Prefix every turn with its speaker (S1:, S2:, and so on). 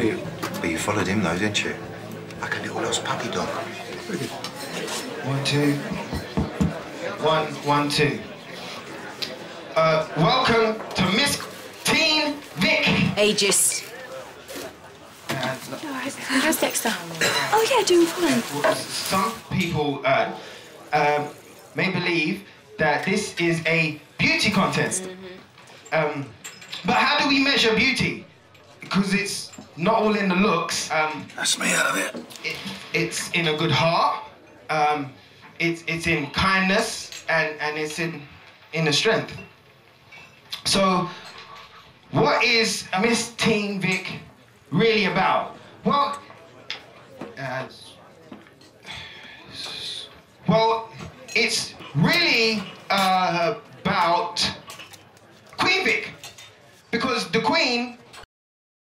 S1: me.
S2: But you followed him though, didn't you? Like a little lost puppy dog.
S3: One, two. One, one, two. Uh, welcome to Miss Teen Vic.
S4: Ageist.
S5: Alright, how's Dexter? Oh yeah, doing fine.
S3: Well, Some people uh, um, may believe that this is a beauty contest. Um, but how do we measure beauty? Because it's not all in the looks. Um,
S2: That's me out of it.
S3: it, it's in a good heart. Um, it's it's in kindness and and it's in in the strength. So, what is Miss Teen Vic really about? Well, uh, well, it's really uh, about Queen Vic because the Queen